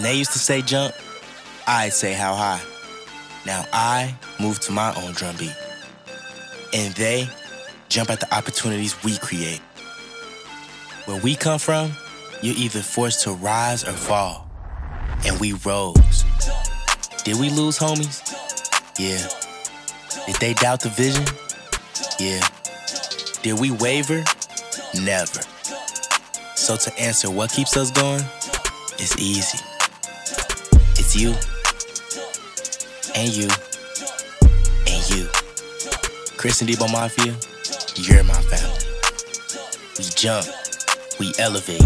When they used to say jump, I'd say how high. Now I move to my own drum beat. And they jump at the opportunities we create. Where we come from, you're either forced to rise or fall. And we rose. Did we lose homies? Yeah. Did they doubt the vision? Yeah. Did we waver? Never. So to answer what keeps us going, it's easy. It's you, and you, and you. Chris and Debo Mafia, you're my family. We jump, we elevate,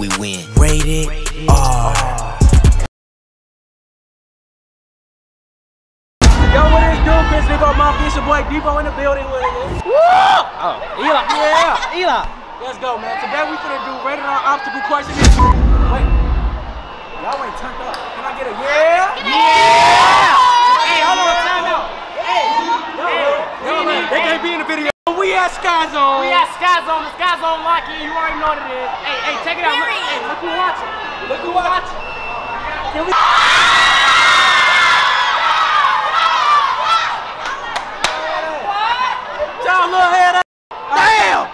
we win. Rated R. Yo, what is do? Chris Debo Mafia, it's your boy Debo in the building with it. Woo! Oh, Eli. Yeah. Eli. Let's go, man. Today we finna do rated R obstacle question. Wait. Y'all ain't turned up. Can I get a yeah? Yeah! Hey, hold on, time out. Hey, yo, man, they can't be in the video. We at Sky Zone. We at Sky Zone, the Sky Zone lock in. You already know what it is. Hey, hey, check it out. Look, Period. hey, look who watching. Look who watching. Can we? Y'all little head up. Damn!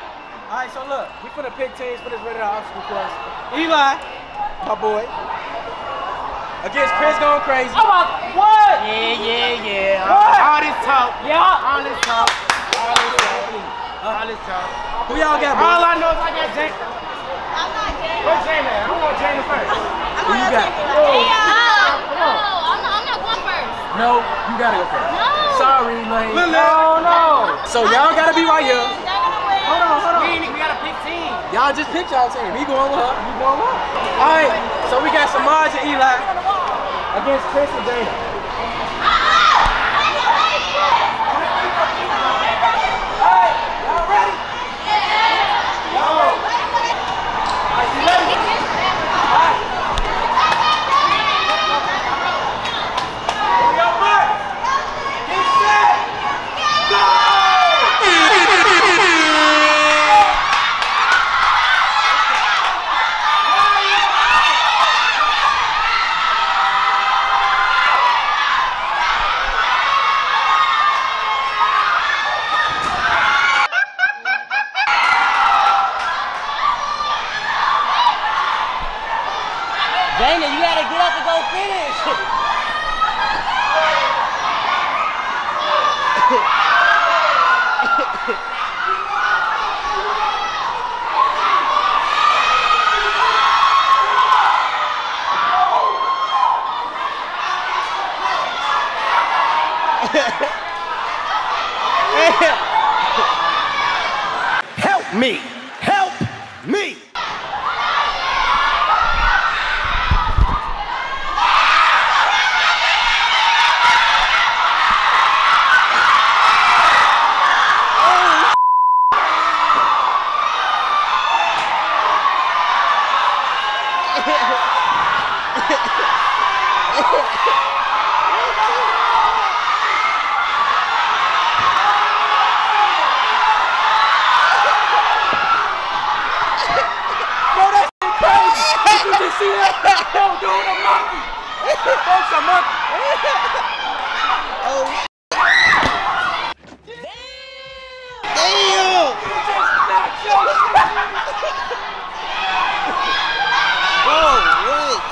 Alright, so look, we finna pick teams for this rated R obstacle course. Eli, my boy, against Chris going crazy. I'm about what? Yeah, yeah, yeah. What? All this talk. Yeah. All this talk. All this talk. All this talk. Who y'all got, All? I know is I got Jane. I'm not gay. Where's Jane at? I want Jane first. Who you got? No, no, I'm not, I'm not going first. No, you gotta go first. No. Sorry, man. No, no. So y'all gotta be right here. Y'all gonna win. Hold on, hold on. We, we gotta pick team. Y'all just pick y'all team. He going with her. You going with her. Alright, so we got Semaj and Eli against Chris and Jayna. Alright, y'all ready? Y'all ready? Alright, you ready? Alright. On your mark. Get set. Go! Jayna, you gotta get up and go finish. Help me! Help me! Bro, that shit crazy! Did you just see that? Yo, dude, a monkey! Folks, a monkey! Damn! You just knocked your! Whoa, what?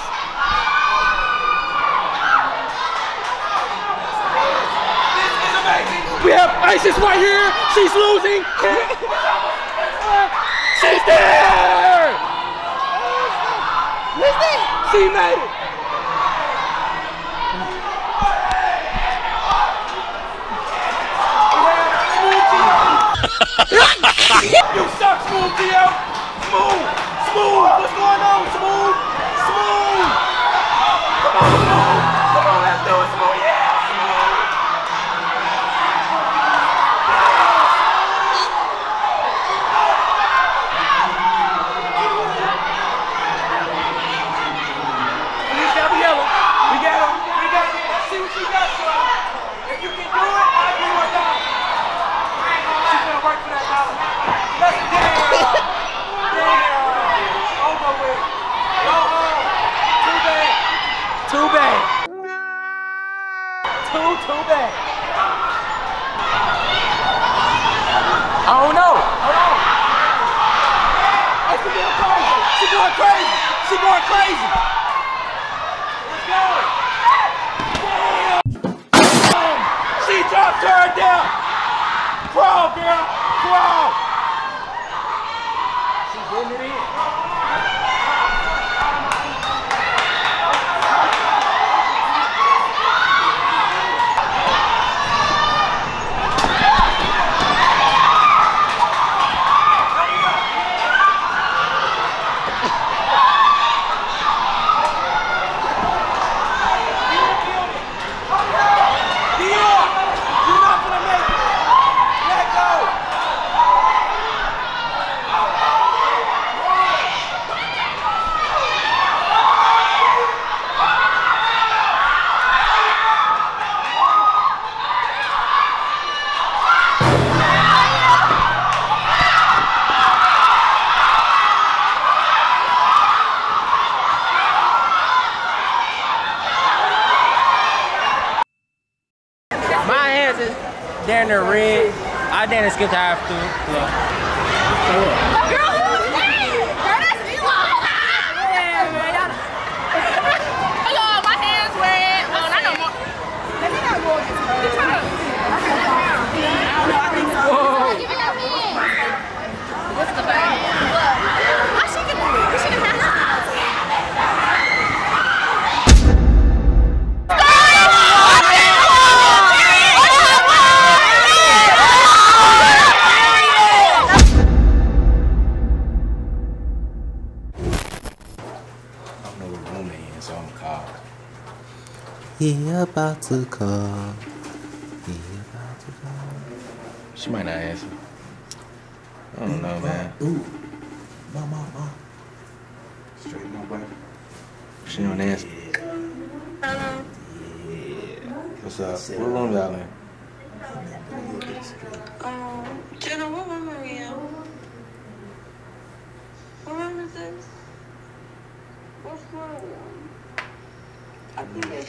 This is amazing! We have Isis right here! She's losing! She's there! She made it! you suck, Smooth, Dio! Smooth! Smooth! What's going on Red. I didn't skip the high school. Oh, oh, what room they in, so I'm call. He about to call. He about to call. She might not answer. I don't know, man. Ooh. Mom, mom, mom. Straight no way. She don't answer. Hello. Yeah. What's up? What room y'all in? Um, Jenna,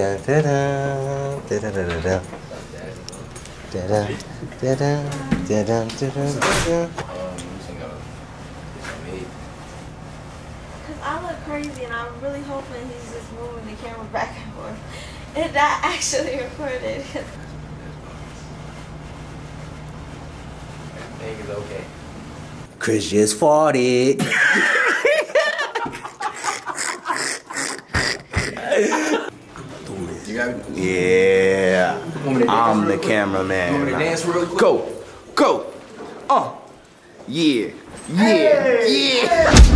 Da da da da da da da da da da da da da da da da sing a, sing me. Because I look crazy and I'm really hoping he's just moving the camera back and forth. And that actually recorded. Think it's okay. Chris just farted. Yeah. I'm the cameraman. man. go. Go. Uh. Yeah. Yeah. Hey. Yeah.